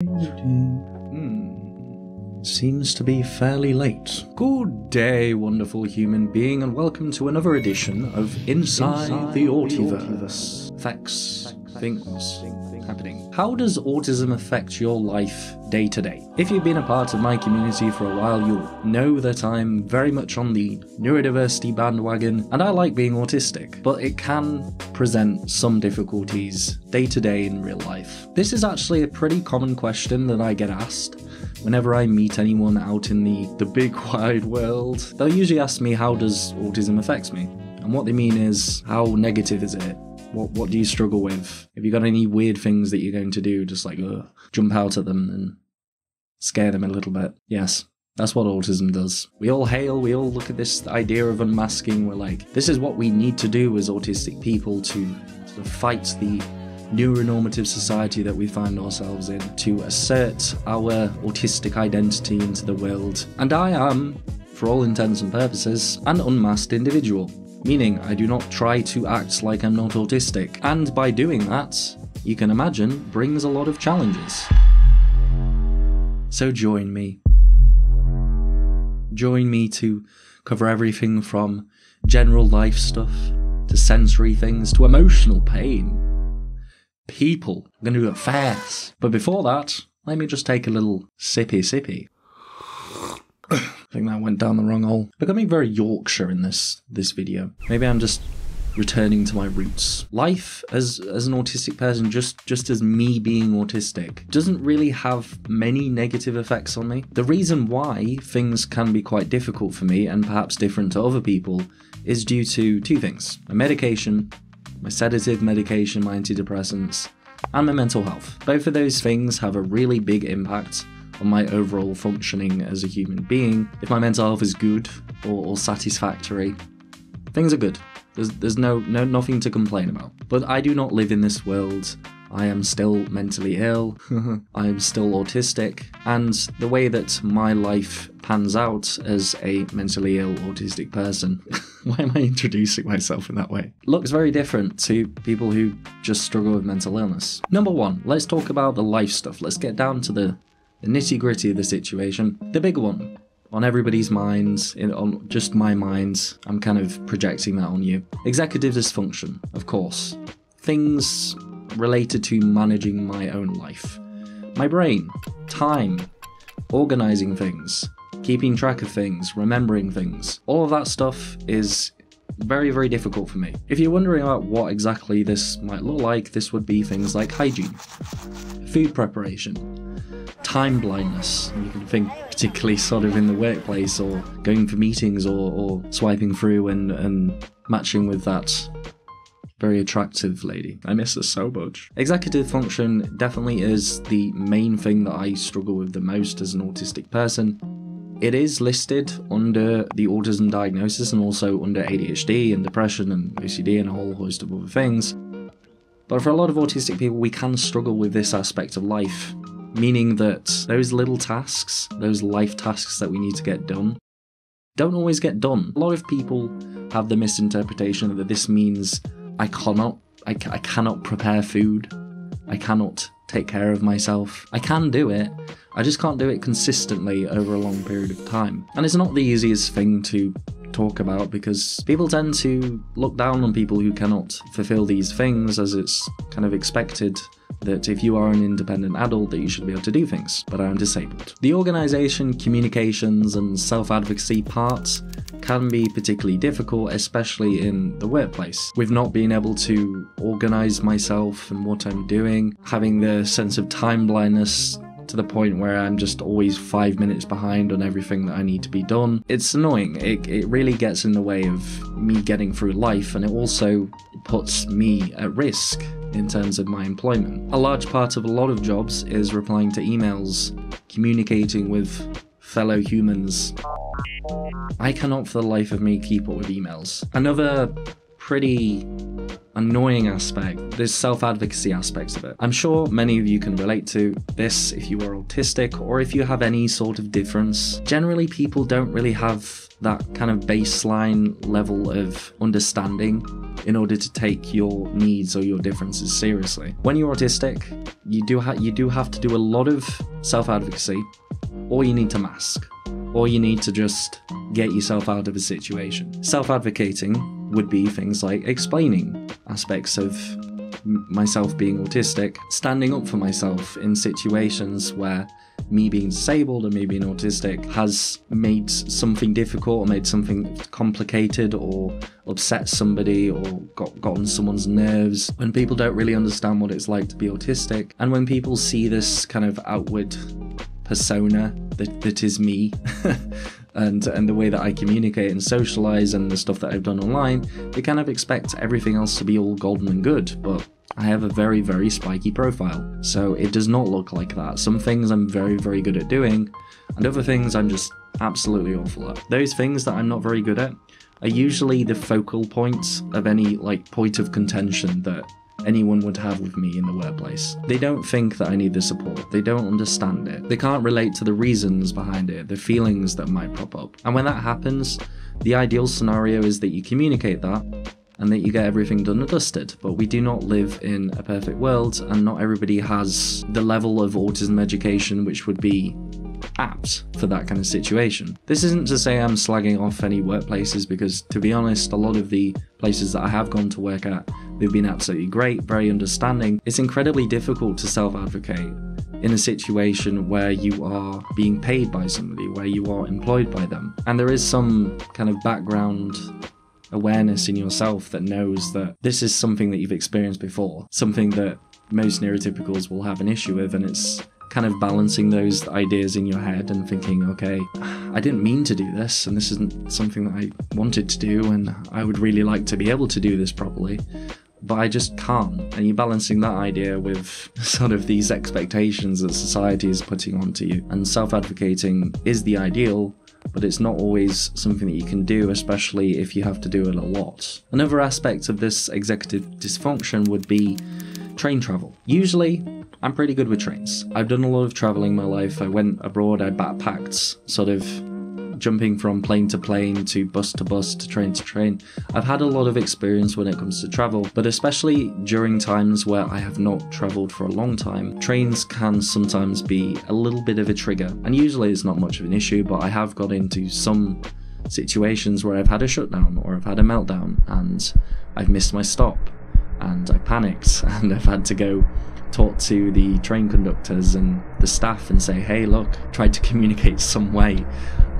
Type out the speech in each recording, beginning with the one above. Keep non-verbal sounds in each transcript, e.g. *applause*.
Hmm. Seems to be fairly late. Good day, wonderful human being, and welcome to another edition of Inside, Inside the Autiverse. Facts, happening. How does autism affect your life day to day? If you've been a part of my community for a while, you'll know that I'm very much on the neurodiversity bandwagon, and I like being autistic, but it can present some difficulties day to day in real life. This is actually a pretty common question that I get asked whenever I meet anyone out in the, the big *laughs* wide world. They'll usually ask me how does autism affect me? And what they mean is how negative is it? What what do you struggle with? Have you got any weird things that you're going to do? Just like ugh, jump out at them and scare them a little bit. Yes, that's what autism does. We all hail, we all look at this idea of unmasking. We're like, this is what we need to do as autistic people to sort of fight the neuronormative society that we find ourselves in, to assert our autistic identity into the world. And I am, for all intents and purposes, an unmasked individual. Meaning, I do not try to act like I'm not autistic. And by doing that, you can imagine, brings a lot of challenges. So join me. Join me to cover everything from general life stuff to sensory things to emotional pain. People. I'm going to do it fast. But before that, let me just take a little sippy sippy. I think that went down the wrong hole. Becoming very Yorkshire in this this video. Maybe I'm just returning to my roots. Life as as an autistic person, just just as me being autistic, doesn't really have many negative effects on me. The reason why things can be quite difficult for me and perhaps different to other people is due to two things: my medication, my sedative medication, my antidepressants, and my mental health. Both of those things have a really big impact on my overall functioning as a human being. If my mental health is good or, or satisfactory, things are good. There's, there's no, no nothing to complain about. But I do not live in this world. I am still mentally ill. *laughs* I am still autistic. And the way that my life pans out as a mentally ill autistic person, *laughs* why am I introducing myself in that way? Looks very different to people who just struggle with mental illness. Number one, let's talk about the life stuff. Let's get down to the, the nitty gritty of the situation. The big one on everybody's minds, in, on just my minds. I'm kind of projecting that on you. Executive dysfunction, of course. Things related to managing my own life. My brain, time, organizing things, keeping track of things, remembering things. All of that stuff is very, very difficult for me. If you're wondering about what exactly this might look like, this would be things like hygiene, food preparation, time blindness. You can think particularly sort of in the workplace or going for meetings or, or swiping through and, and matching with that very attractive lady. I miss her so much. Executive function definitely is the main thing that I struggle with the most as an autistic person. It is listed under the autism diagnosis and also under ADHD and depression and OCD and a whole host of other things. But for a lot of autistic people, we can struggle with this aspect of life meaning that those little tasks, those life tasks that we need to get done, don't always get done. A lot of people have the misinterpretation that this means I cannot, I, ca- I cannot prepare food, I cannot take care of myself. I can do it, I just can't do it consistently over a long period of time. And it's not the easiest thing to talk about because people tend to look down on people who cannot fulfill these things as it's kind of expected that if you are an independent adult that you should be able to do things, but I am disabled. The organization, communications and self-advocacy parts can be particularly difficult, especially in the workplace. With not being able to organize myself and what I'm doing, having the sense of time blindness to the point where I'm just always five minutes behind on everything that I need to be done. It's annoying. It, it really gets in the way of me getting through life, and it also puts me at risk in terms of my employment. A large part of a lot of jobs is replying to emails, communicating with fellow humans. I cannot for the life of me keep up with emails. Another pretty annoying aspect, this self advocacy aspects of it. I'm sure many of you can relate to this if you are autistic or if you have any sort of difference. Generally, people don't really have that kind of baseline level of understanding in order to take your needs or your differences seriously. When you're autistic, you do ha- you do have to do a lot of self-advocacy or you need to mask or you need to just get yourself out of a situation. Self-advocating would be things like explaining aspects of myself being autistic, standing up for myself in situations where me being disabled and me being autistic has made something difficult or made something complicated or upset somebody or got, got on someone's nerves. When people don't really understand what it's like to be autistic, and when people see this kind of outward persona that, that is me. *laughs* and and the way that I communicate and socialize and the stuff that I've done online, they kind of expect everything else to be all golden and good, but I have a very, very spiky profile, so it does not look like that. Some things I'm very, very good at doing, and other things I'm just absolutely awful at. Those things that I'm not very good at are usually the focal points of any like point of contention that anyone would have with me in the workplace. They don't think that I need the support. They don't understand it. They can't relate to the reasons behind it, the feelings that might pop up. And when that happens, the ideal scenario is that you communicate that and that you get everything done and dusted. But we do not live in a perfect world, and not everybody has the level of autism education which would be apt for that kind of situation. This isn't to say I'm slagging off any workplaces because, to be honest, a lot of the places that I have gone to work at, they've been absolutely great, very understanding. It's incredibly difficult to self advocate in a situation where you are being paid by somebody, where you are employed by them. And there is some kind of background awareness in yourself that knows that this is something that you've experienced before, something that most neurotypicals will have an issue with, and it's kind of balancing those ideas in your head and thinking, okay, I didn't mean to do this, and this isn't something that I wanted to do, and I would really like to be able to do this properly. But I just can't. And you're balancing that idea with *laughs* sort of these expectations that society is putting onto you. And self advocating is the ideal, but it's not always something that you can do, especially if you have to do it a lot. Another aspect of this executive dysfunction would be train travel. Usually, I'm pretty good with trains. I've done a lot of traveling in my life. I went abroad, I backpacked, sort of jumping from plane to plane to bus to bus to train to train. I've had a lot of experience when it comes to travel, but especially during times where I have not traveled for a long time, trains can sometimes be a little bit of a trigger. And usually it's not much of an issue, but I have got into some situations where I've had a shutdown or I've had a meltdown and I've missed my stop and I panicked *laughs* and I've had to go talk to the train conductors and the staff and say, hey, look, try to communicate some way.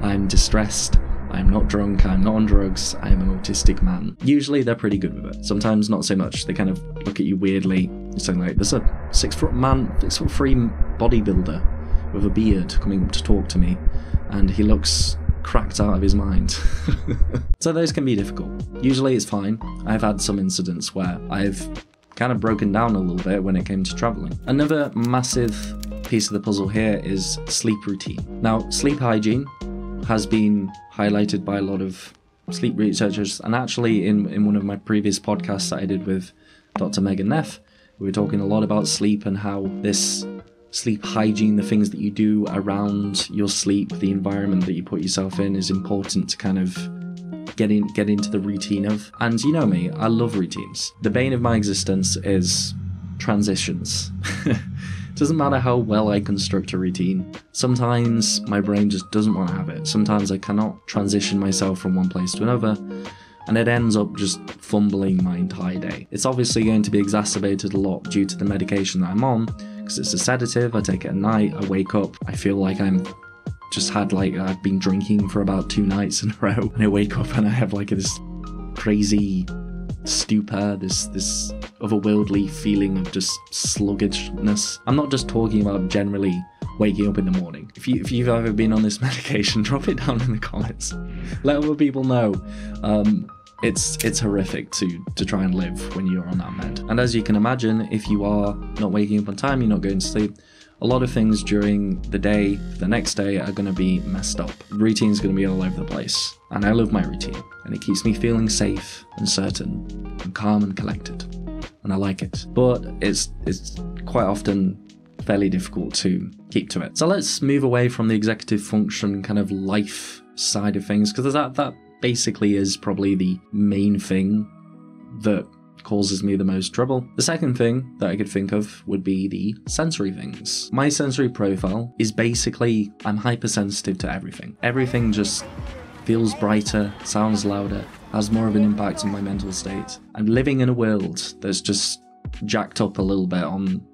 I'm distressed. I'm not drunk. I'm not on drugs. I am an autistic man. Usually they're pretty good with it. Sometimes not so much. They kind of look at you weirdly, saying like, "There's a six foot man, six foot three bodybuilder with a beard coming up to talk to me, and he looks cracked out of his mind." *laughs* so those can be difficult. Usually it's fine. I've had some incidents where I've kind of broken down a little bit when it came to traveling. Another massive piece of the puzzle here is sleep routine. Now, sleep hygiene has been highlighted by a lot of sleep researchers, and actually, in, in one of my previous podcasts that I did with Dr. Megan Neff, we were talking a lot about sleep and how this sleep hygiene, the things that you do around your sleep, the environment that you put yourself in, is important to kind of get in, get into the routine of. And you know me, I love routines. The bane of my existence is transitions. *laughs* doesn't matter how well I construct a routine. Sometimes my brain just doesn't want to have it. Sometimes I cannot transition myself from one place to another, and it ends up just fumbling my entire day. It's obviously going to be exacerbated a lot due to the medication that I'm on, because it's a sedative. I take it at night, I wake up, I feel like I'm just had like I've been drinking for about two nights in a row, and I wake up and I have like this crazy stupor, this this otherworldly feeling of just sluggishness. I'm not just talking about generally waking up in the morning. If you if you've ever been on this *laughs* medication, drop it down in the comments. Let other people know. Um, it's it's horrific to to try and live when you're on that med. And as you can imagine, if you are not waking up on time, you're not going to sleep, a lot of things during the day, the next day, are going to be messed up. Routine's going to be all over the place. And I love my routine, and it keeps me feeling safe and certain and calm and collected. And I like it. But it's, it's quite often fairly difficult to keep to it. So let's move away from the executive function kind of life side of things, because that, that basically is probably the main thing that causes me the most trouble. The second thing that I could think of would be the sensory things. My sensory profile is basically I'm hypersensitive to everything. Everything just feels brighter, sounds louder, has more of an impact on my mental state. I'm living in a world that's just jacked up a little bit on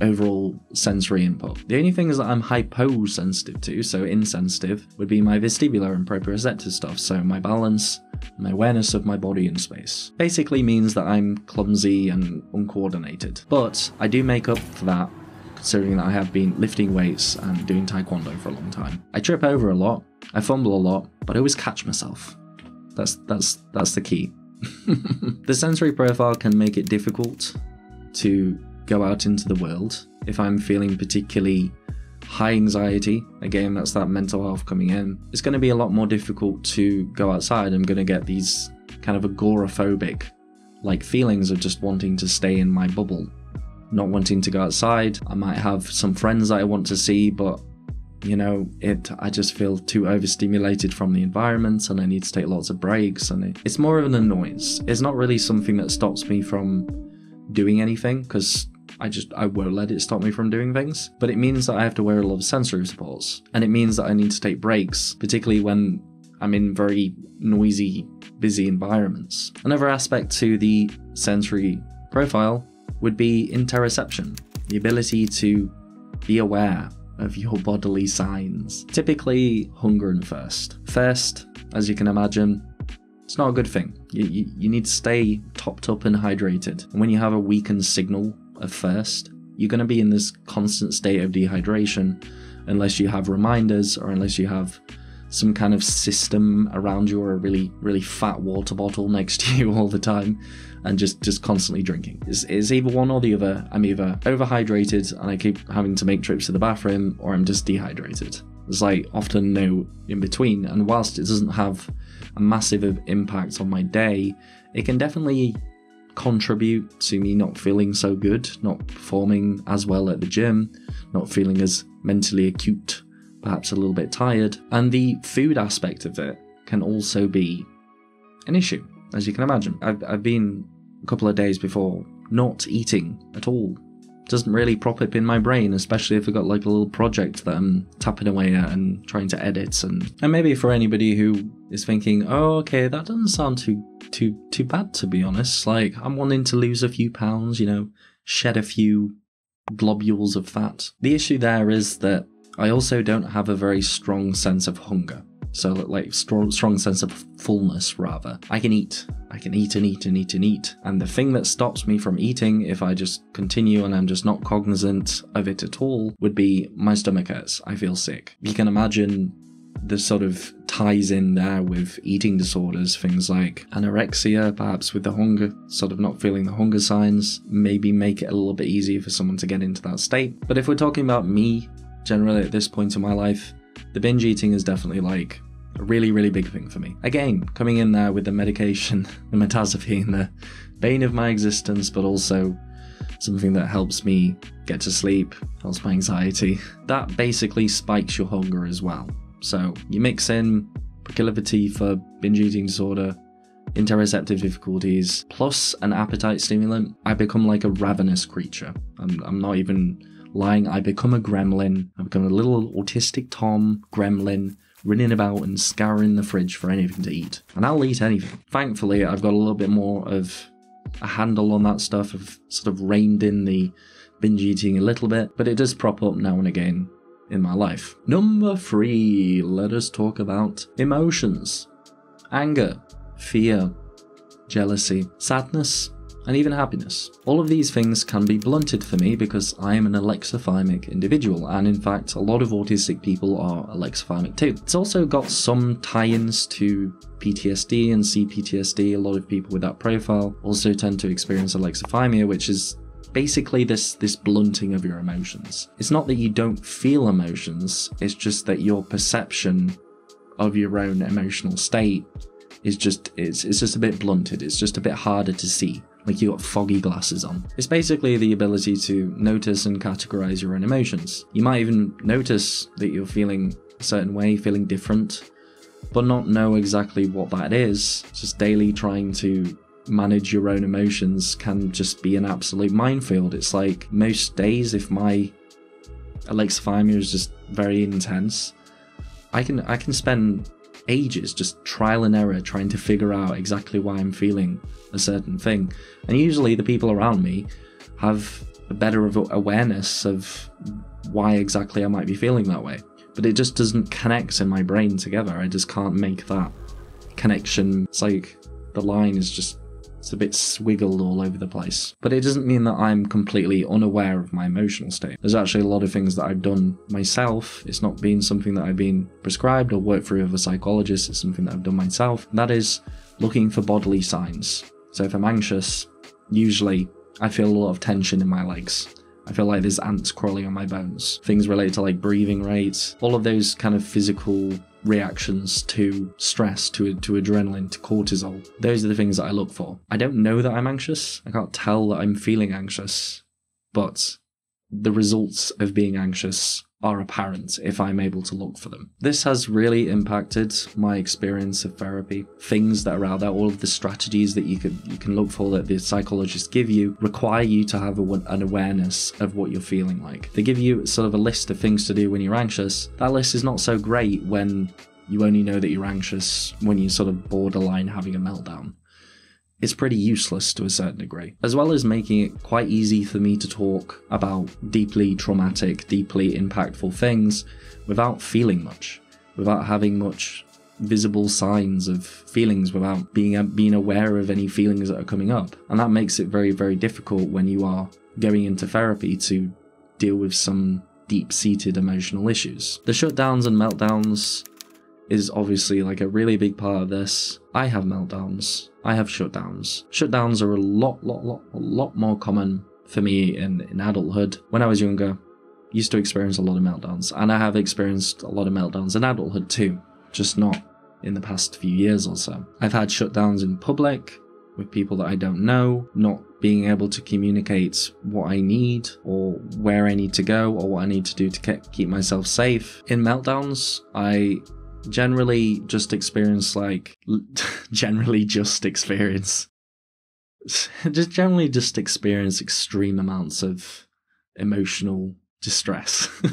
overall sensory input. The only things that I'm hyposensitive to, so insensitive, would be my vestibular and proprioceptive stuff, so my balance, my awareness of my body in space. Basically means that I'm clumsy and uncoordinated. But I do make up for that considering that I have been lifting weights and doing taekwondo for a long time. I trip over a lot, I fumble a lot, but I always catch myself. That's that's that's the key. *laughs* the sensory profile can make it difficult to go out into the world if I'm feeling particularly high anxiety, again, that's that mental health coming in, it's going to be a lot more difficult to go outside. I'm going to get these kind of agoraphobic like feelings of just wanting to stay in my bubble, not wanting to go outside. I might have some friends that I want to see, but you know, it I just feel too overstimulated from the environment and I need to take lots of breaks and it, it's more of an annoyance. It's not really something that stops me from doing anything because I just I won't let it stop me from doing things. But it means that I have to wear a lot of sensory supports, and it means that I need to take breaks, particularly when I'm in very noisy, busy environments. Another aspect to the sensory profile would be interoception, the ability to be aware of your bodily signs. Typically, hunger and thirst. Thirst, as you can imagine, it's not a good thing. You, you, you, need to stay topped up and hydrated. And when you have a weakened signal at first, you're going to be in this constant state of dehydration unless you have reminders or unless you have some kind of system around you or a really really fat water bottle *laughs* next to you all the time and just just constantly drinking. It's, it's either one or the other. I'm either overhydrated and i keep having to make trips to the bathroom or i'm just dehydrated. There's like often no in between and whilst it doesn't have a massive impact on my day it can definitely contribute to me not feeling so good, not performing as well at the gym, not feeling as mentally acute, perhaps a little bit tired. And the food aspect of it can also be an issue, as you can imagine. I've, I've been a couple of days before not eating at all doesn't really prop up in my brain, especially if I've got like a little project that I'm tapping away at and trying to edit. And and maybe for anybody who is thinking, oh, okay, that doesn't sound too too too bad to be honest. Like I'm wanting to lose a few pounds, you know, shed a few globules of fat. The issue there is that I also don't have a very strong sense of hunger. So like strong, strong sense of fullness rather. I can eat. I can eat and eat and eat and eat. And the thing that stops me from eating if I just continue and I'm just not cognizant of it at all would be my stomach hurts. I feel sick. You can imagine the sort of ties in there with eating disorders, things like anorexia, perhaps with the hunger, sort of not feeling the hunger signs, maybe make it a little bit easier for someone to get into that state. But if we're talking about me, generally at this point in my life, the binge eating is definitely like a really, really big thing for me. Again, coming in there with the medication, *laughs* the mirtazapine, the bane of my existence, but also something that helps me get to sleep, helps my anxiety. That basically spikes your hunger as well. So you mix in proclivity for binge eating disorder, interoceptive difficulties, plus an appetite stimulant, I become like a ravenous creature. I'm, I'm not even lying. I become a gremlin. I become a little autistic Tom gremlin running about and scouring the fridge for anything to eat. And I'll eat anything. Thankfully, I've got a little bit more of a handle on that stuff. I've sort of reined in the binge eating a little bit, but it does prop up now and again in my life. Number three, let us talk about emotions anger, fear, jealousy, sadness, and even happiness. All of these things can be blunted for me because I am an alexithymic individual, and in fact, a lot of autistic people are alexithymic too. It's also got some tie ins to PTSD and CPTSD. A lot of people with that profile also tend to experience alexithymia, which is basically this this blunting of your emotions. It's not that you don't feel emotions, it's just that your perception of your own emotional state is just it's it's just a bit blunted. It's just a bit harder to see. Like you got foggy glasses on. It's basically the ability to notice and categorize your own emotions. You might even notice that you're feeling a certain way, feeling different, but not know exactly what that is. Just daily trying to manage your own emotions can just be an absolute minefield. It's like most days, if my alexithymia is just very intense, I can I can spend ages just trial and error trying to figure out exactly why I'm feeling a certain thing. And usually the people around me have a better awareness of why exactly I might be feeling that way. But it just doesn't connect in my brain together. I just can't make that connection. It's like the line is just it's a bit swiggled all over the place. But it doesn't mean that I'm completely unaware of my emotional state. There's actually a lot of things that I've done myself. It's not been something that I've been prescribed or worked through with a psychologist. It's something that I've done myself. That is looking for bodily signs. So if I'm anxious, usually I feel a lot of tension in my legs. I feel like there's ants crawling on my bones. Things related to like breathing rates, all of those kind of physical reactions to stress, to, to adrenaline, to cortisol. Those are the things that I look for. I don't know that I'm anxious. I can't tell that I'm feeling anxious, but the results of being anxious are apparent if I'm able to look for them. This has really impacted my experience of therapy. Things that are out there, all of the strategies that you can you can look for that the psychologists give you require you to have a, an awareness of what you're feeling like. They give you sort of a list of things to do when you're anxious. That list is not so great when you only know that you're anxious when you're sort of borderline having a meltdown it's pretty useless to a certain degree, as well as making it quite easy for me to talk about deeply traumatic, deeply impactful things without feeling much, without having much visible signs of feelings without being being aware of any feelings that are coming up. And that makes it very very difficult when you are going into therapy to deal with some deep-seated emotional issues. The shutdowns and meltdowns is obviously like a really big part of this. I have meltdowns. I have shutdowns. Shutdowns are a lot, lot, lot, a lot more common for me in, in adulthood. When I was younger, used to experience a lot of meltdowns, and I have experienced a lot of meltdowns in adulthood too, just not in the past few years or so. I've had shutdowns in public with people that I don't know, not being able to communicate what I need or where I need to go or what I need to do to keep myself safe. In meltdowns, I generally just experience like *laughs* generally just experience *laughs* just generally just experience extreme amounts of emotional distress. *laughs*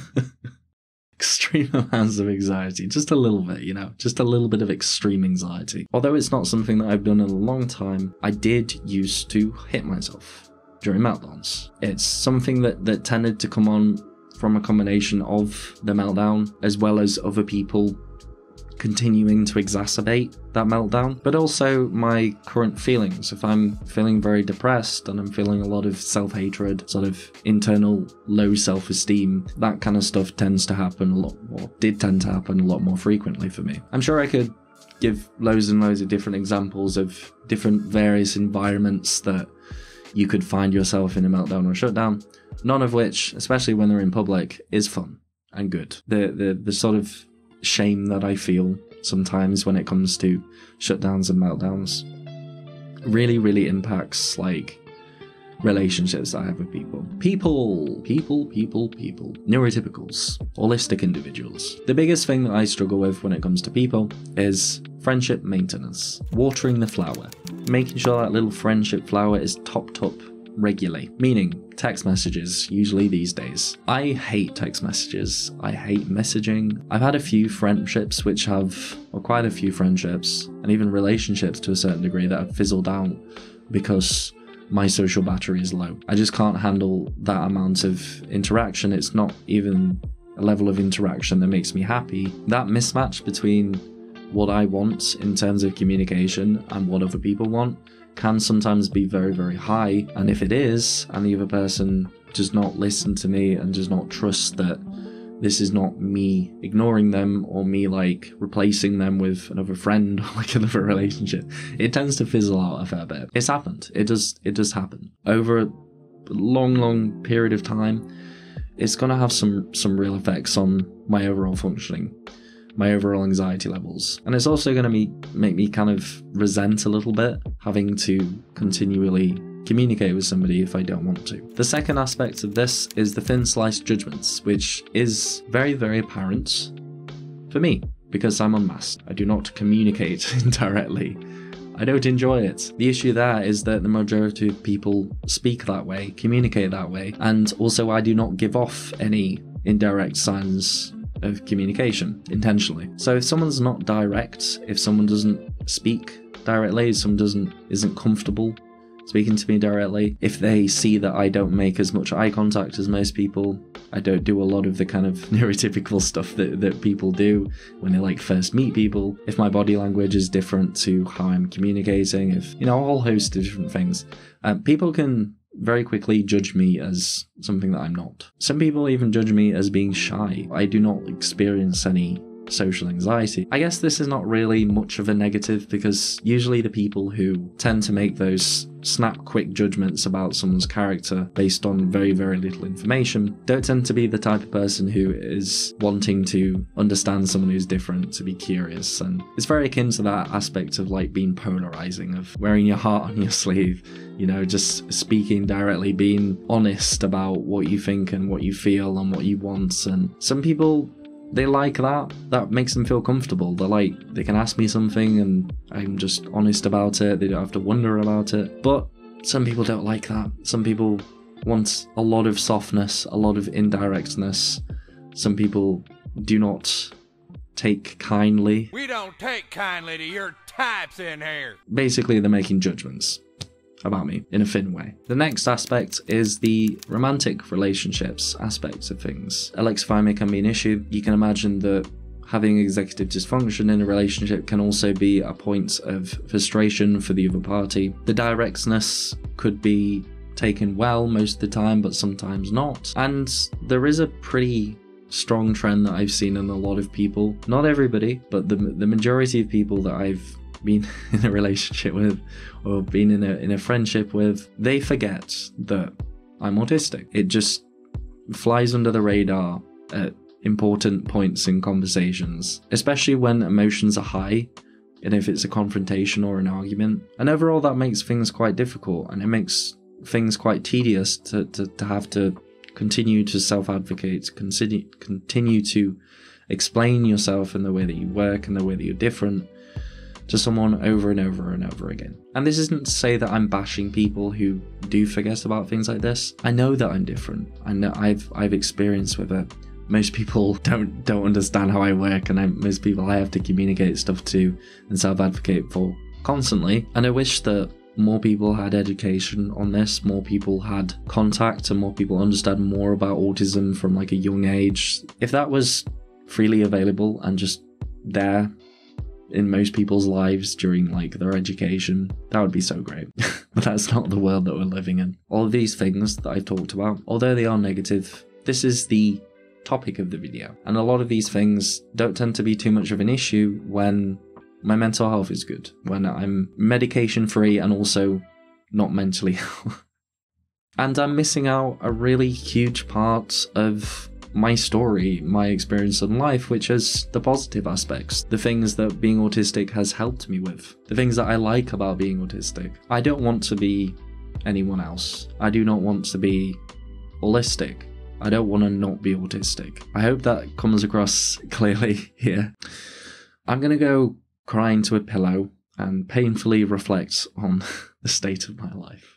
Extreme amounts of anxiety just a little bit you know just a little bit of extreme anxiety. Although it's not something that i've done in a long time i did used to hit myself during meltdowns. It's something that that tended to come on from a combination of the meltdown as well as other people continuing to exacerbate that meltdown, but also my current feelings. If I'm feeling very depressed and I'm feeling a lot of self hatred, sort of internal low self esteem, that kind of stuff tends to happen a lot, or did tend to happen a lot more frequently for me. I'm sure I could give loads and loads of different examples of different various environments that you could find yourself in a meltdown or shutdown, none of which, especially when they're in public, is fun and good. The the the sort of shame that I feel sometimes when it comes to shutdowns and meltdowns really, really impacts like relationships I have with people. People, people, people, people. Neurotypicals, allistic individuals. The biggest thing that I struggle with when it comes to people is friendship maintenance, watering the flower, making sure that little friendship flower is topped up regularly, meaning text messages, usually these days. I hate text messages. I hate messaging. I've had a few friendships which have, or quite a few friendships, and even relationships to a certain degree that have fizzled out because my social battery is low. I just can't handle that amount of interaction. It's not even a level of interaction that makes me happy. That mismatch between what I want in terms of communication and what other people want can sometimes be very, very high. And if it is, and the other person does not listen to me and does not trust that this is not me ignoring them or me like replacing them with another friend *laughs* or like another relationship, it tends to fizzle out a fair bit. It's happened. It does. It does happen over a long, long period of time, it's to have some some real effects on my overall functioning, my overall anxiety levels, and it's also going to me, make me kind of resent a little bit having to continually communicate with somebody if I don't want to. The second aspect of this is the thin sliced judgments, which is very, very apparent for me because I'm unmasked. I do not communicate *laughs* directly. I don't enjoy it. The issue there is that the majority of people speak that way, communicate that way, and also I do not give off any indirect signs of communication intentionally. So if someone's not direct, if someone doesn't speak directly, if someone doesn't isn't comfortable speaking to me directly. If they see that I don't make as much eye contact as most people, I don't do a lot of the kind of *laughs* neurotypical stuff that, that people do when they like first meet people. If my body language is different to how I'm communicating, if, you know, a whole host of different things, uh, people can very quickly judge me as something that I'm not. Some people even judge me as being shy. I do not experience any social anxiety. I guess this is not really much of a negative because usually the people who tend to make those snap quick judgments about someone's character based on very, very little information don't tend to be the type of person who is wanting to understand someone who's different, to be curious. And it's very akin to that aspect of like being polarizing, of wearing your heart on your sleeve, you know, just speaking directly, being honest about what you think and what you feel and what you want. And some people they like that. That makes them feel comfortable. They're like, they can ask me something and I'm just honest about it. They don't have to wonder about it. But some people don't like that. Some people want a lot of softness, a lot of indirectness. Some people do not take kindly. We don't take kindly to your types in here. Basically, they're making judgments about me in a thin way. The next aspect is the romantic relationships aspects of things. Alexithymia can be an issue. You can imagine that having executive dysfunction in a relationship can also be a point of frustration for the other party. The directness could be taken well most of the time, but sometimes not. And there is a pretty strong trend that I've seen in a lot of people, not everybody, but the, the majority of people that I've been *laughs* in a relationship with or been in a in a friendship with, they forget that I'm autistic. It just flies under the radar at important points in conversations, especially when emotions are high and if it's a confrontation or an argument. And overall that makes things quite difficult and it makes things quite tedious to, to, to have to continue to self-advocate, continue continue to explain yourself in the way that you work and the way that you're different to someone over and over and over again. And this isn't to say that I'm bashing people who do forget about things like this. I know that I'm different. I know I've I've experienced with it. Most people *laughs* don't don't understand how I work, and I, most people I have to communicate stuff to and self-advocate for constantly. And I wish that more people had education on this, more people had contact, and more people understand more about autism from like a young age. If that was freely available and just there in most people's lives during like their education. That would be so great. *laughs* but that's not the world that we're living in. All of these things that I've talked about, although they are negative, this is the topic of the video. And a lot of these things don't tend to be too much of an issue when my mental health is good, when I'm medication free and also not mentally *laughs* ill. and I'm missing out a really huge part of my story, my experience in life, which is the positive aspects, the things that being autistic has helped me with, the things that I like about being autistic. I don't want to be anyone else. I do not want to be allistic. I don't want to not be autistic. I hope that comes across *laughs* clearly here. I'm going to go cry into a pillow and painfully reflect on *laughs* the state of my life.